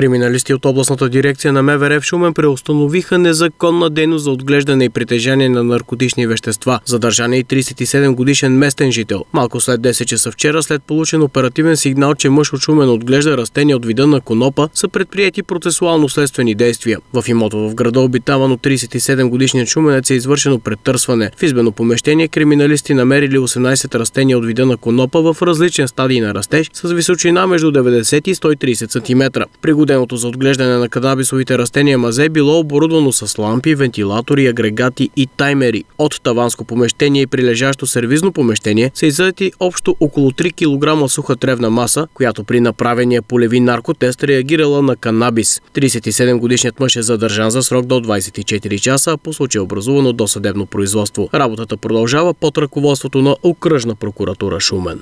Криминалисти от областната дирекция на МВР в Шумен преустановиха незаконна дейност за отглеждане и притежание на наркотични вещества. Задържан е и 37 годишен местен жител. Малко след 10 часа вчера, след получен оперативен сигнал, че мъж от Шумен отглежда растения от вида на конопа, са предприяти процесуално следствени действия. В имота в града обитаван от 37 годишният шуменец е извършено претърсване. В избено помещение криминалисти намерили 18 растения от вида на конопа в различен стадий на растеж с височина между 90 и 130 см. Пригоденото за отглеждане на канабисовите растения мазе било оборудвано с лампи, вентилатори, агрегати и таймери. От таванско помещение и прилежащо сервизно помещение са иззети общо около 3 кг суха тревна маса, която при направения полеви наркотест реагирала на канабис. 37 годишният мъж е задържан за срок до 24 часа, по случай е образувано досъдебно производство. Работата продължава под ръководството на окръжна прокуратура Шумен.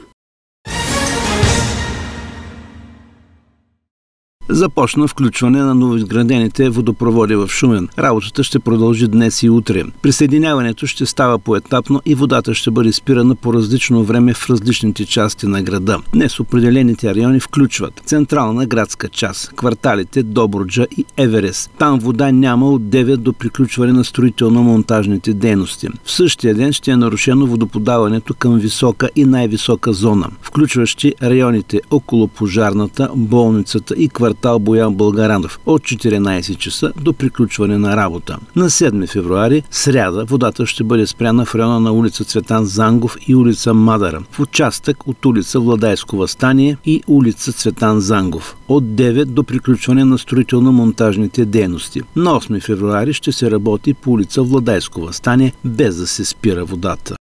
Започна включване на новоизградените водопроводи в Шумен. Работата ще продължи днес и утре. Присъединяването ще става поетапно и водата ще бъде спирана по различно време в различните части на града. Днес определените райони включват централна градска част, кварталите Добруджа и Еверес. Там вода няма от 9 до приключване на строително-монтажните дейности. В същия ден ще е нарушено водоподаването към висока и най-висока зона, включващи районите около пожарната, болницата и кварталите квартал Боян Българанов от 14 часа до приключване на работа. На 7 февруари, сряда, водата ще бъде спряна в района на улица Цветан Зангов и улица Мадара, в участък от улица Владайско възстание и улица Цветан Зангов, от 9 до приключване на строително-монтажните дейности. На 8 февруари ще се работи по улица Владайско възстание, без да се спира водата.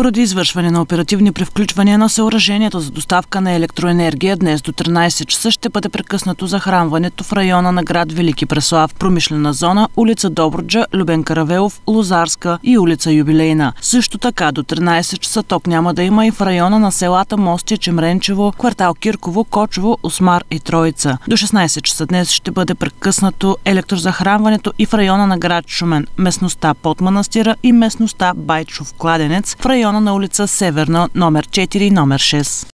Поради извършване на оперативни превключвания на съоръжението за доставка на електроенергия, днес до 13 часа ще бъде прекъснато захранването в района на град Велики Преслав, промишлена зона, улица Добруджа, Любен Каравелов, Лозарска и улица Юбилейна. Също така до 13 часа ток няма да има и в района на селата Мостия, Чемренчево, квартал Кирково, Кочево, Осмар и Троица. До 16 часа днес ще бъде прекъснато електрозахранването и в района на град Шумен, местността под манастира и местността Байчов кладенец в района района на улица Северна, номер 4 и номер 6.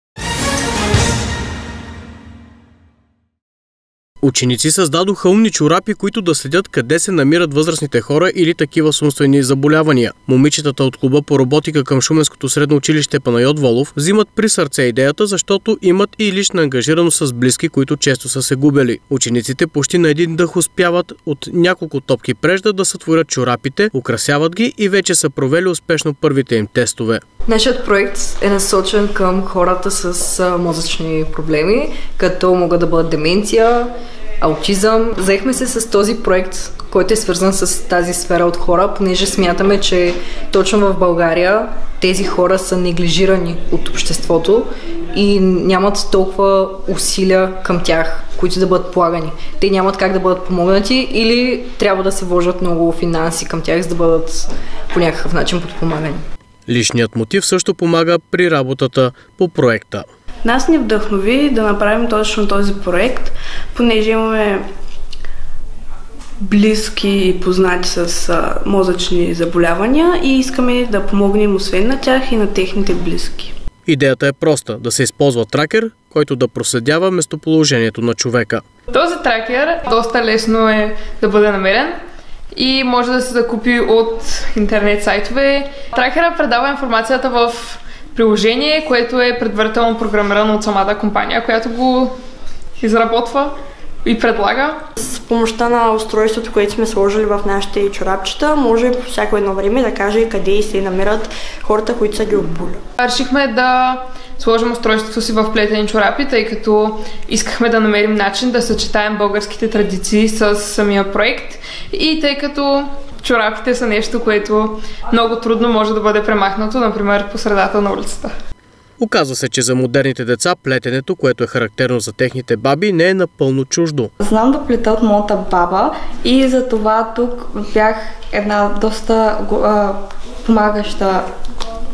Ученици създадоха умни чорапи, които да следят къде се намират възрастните хора или такива с умствени заболявания. Момичетата от клуба по роботика към Шуменското средно училище Панайот Волов взимат при сърце идеята, защото имат и лична ангажираност с близки, които често са се губели. Учениците почти на един дъх успяват от няколко топки прежда да сътворят чорапите, украсяват ги и вече са провели успешно първите им тестове. Нашият проект е насочен към хората с мозъчни проблеми, като могат да бъдат деменция, аутизъм. Заехме се с този проект, който е свързан с тази сфера от хора, понеже смятаме, че точно в България тези хора са неглижирани от обществото и нямат толкова усилия към тях, които да бъдат полагани. Те нямат как да бъдат помогнати или трябва да се вложат много финанси към тях, за да бъдат по някакъв начин подпомагани. Личният мотив също помага при работата по проекта. Нас ни вдъхнови да направим точно този проект, понеже имаме близки и познати с а, мозъчни заболявания и искаме да помогнем освен на тях и на техните близки. Идеята е проста – да се използва тракер, който да проследява местоположението на човека. Този тракер доста лесно е да бъде намерен и може да се закупи от интернет сайтове. Тракера предава информацията в приложение, което е предварително програмирано от самата компания, която го изработва и предлага. С помощта на устройството, което сме сложили в нашите чорапчета, може по всяко едно време да каже къде се намират хората, които са ги обули. Решихме да сложим устройството си в плетени чорапи, тъй като искахме да намерим начин да съчетаем българските традиции с самия проект и тъй като чорапите са нещо, което много трудно може да бъде премахнато, например по средата на улицата. Оказва се, че за модерните деца плетенето, което е характерно за техните баби, не е напълно чуждо. Знам да плета от моята баба и за това тук бях една доста а, помагаща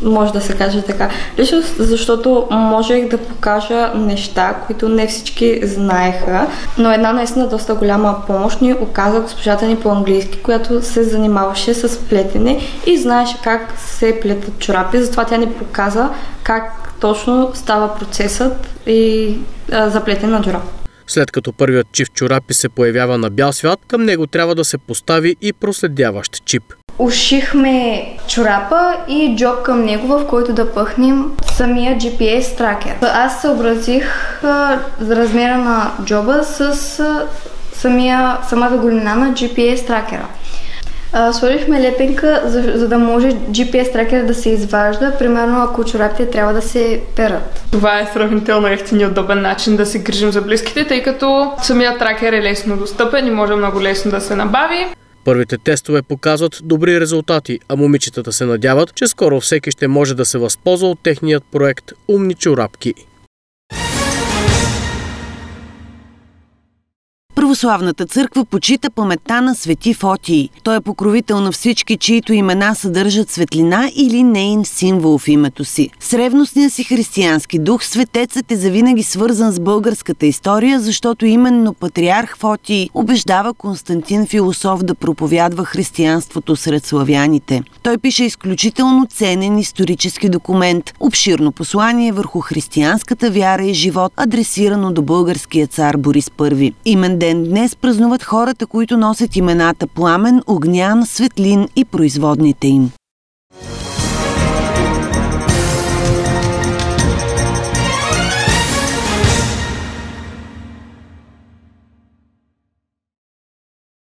може да се каже така. Лично защото можех да покажа неща, които не всички знаеха, но една наистина доста голяма помощ ни оказа госпожата ни по-английски, която се занимаваше с плетене и знаеше как се плетат чорапи, затова тя ни показа как точно става процесът и а, за плетене на чорап. След като първият чип чорапи се появява на бял свят, към него трябва да се постави и проследяващ чип. Ушихме чорапа и джоб към него, в който да пъхнем самия GPS тракер. Аз съобразих а, размера на джоба с самия, самата големина на GPS тракера. А, сложихме лепенка, за, за да може GPS тракер да се изважда, примерно ако чорапите трябва да се перат. Това е сравнително ефтин и удобен начин да се грижим за близките, тъй като самият тракер е лесно достъпен и може много лесно да се набави. Първите тестове показват добри резултати, а момичетата се надяват, че скоро всеки ще може да се възползва от техният проект Умни чорапки. Православната църква почита паметта на Свети Фотий. Той е покровител на всички, чието имена съдържат светлина или нейн символ в името си. С ревностния си християнски дух светецът е завинаги свързан с българската история, защото именно патриарх Фотий убеждава Константин Философ да проповядва християнството сред славяните. Той пише изключително ценен исторически документ, обширно послание върху християнската вяра и живот, адресирано до българския цар Борис I. Имен ден днес празнуват хората, които носят имената Пламен, Огнян, Светлин и производните им.